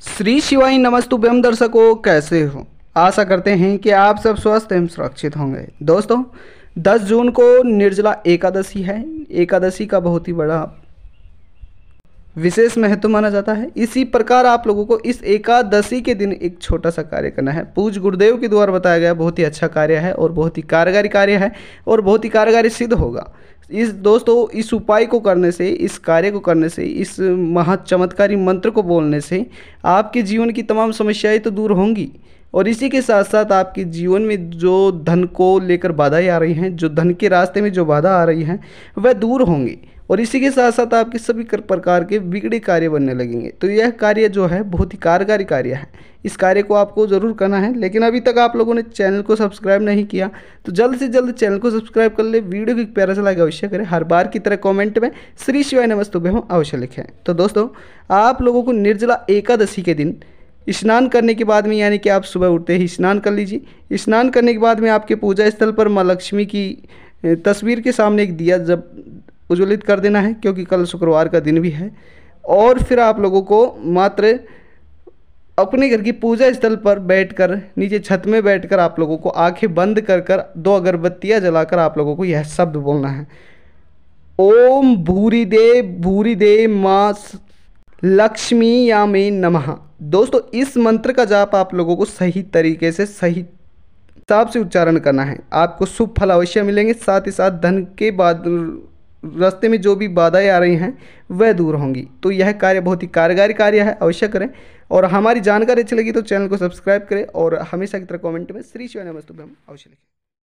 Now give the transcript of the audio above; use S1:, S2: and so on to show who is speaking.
S1: श्री शिवाई नमस्तुभ्यम दर्शकों, कैसे हो? आशा करते हैं कि आप सब स्वस्थ एवं सुरक्षित होंगे। दोस्तों 10 जून को निर्जला एकादशी है। एकादशी का बहुत ही बड़ा विशेष महत्व माना जाता है। इसी प्रकार आप लोगों को इस एकादशी के दिन एक छोटा सा कार्य करना है। पूज गुरुदेव के द्वारा बताया गया बहुत ही अच्छा कार्य है और बहुत ही कारगारी कार्य है और बहुत ही कारगारी सिद्ध होगा। इस दोस्तों, इस उपाय को करने से, इस कार्य को करने से, इस महा चमत्कारी मंत्र को बोलने से आपके जीवन की तमाम समस्याएँ तो दूर होंगी। और इसी के साथ साथ आपके जीवन में जो धन को लेकर बाधाएँ आ रही हैं, जो धन के रास्ते में जो बाधा आ रही हैं, वह दूर होंगी। और इसी के साथ साथ आपके सभी प्रकार के बिगड़े कार्य बनने लगेंगे। तो यह कार्य जो है, बहुत ही कारगर कार्य है। इस कार्य को आपको ज़रूर करना है, लेकिन अभी तक आप लोगों ने चैनल को सब्सक्राइब नहीं किया तो जल्द से जल्द चैनल को सब्सक्राइब कर ले, वीडियो को प्यारा सा लाइक अवश्य करें। हर बार की तरह कमेंट में श्री शिवाय नमस्तुभ्य हम अवश्य लिखें। तो दोस्तों, आप लोगों को निर्जला एकादशी के दिन स्नान करने के बाद में, यानी कि आप सुबह उठते ही स्नान कर लीजिए। स्नान करने के बाद में आपके पूजा स्थल पर माँ लक्ष्मी की तस्वीर के सामने एक दिया जब उज्ज्वलित कर देना है, क्योंकि कल शुक्रवार का दिन भी है। और फिर आप लोगों को मात्र अपने घर की पूजा स्थल पर बैठकर, नीचे छत में बैठकर आप लोगों को आँखें बंद कर कर, दो अगरबत्तियाँ जलाकर आप लोगों को यह शब्द बोलना है। ओम भूरी दे भूरी दे माँ लक्ष्मी या में नमः। दोस्तों, इस मंत्र का जाप आप लोगों को सही तरीके से, सही हिसाब से उच्चारण करना है। आपको शुभ फल अवश्य मिलेंगे, साथ ही साथ धन के बाद रास्ते में जो भी बाधाएँ आ रही हैं, वह दूर होंगी। तो यह कार्य बहुत ही कारगर कार्य है, अवश्य करें। और हमारी जानकारी अच्छी लगी तो चैनल को सब्सक्राइब करें और हमेशा की तरह कमेंट में श्री शिवाय नमस्तुभ्यम अवश्य लिखें।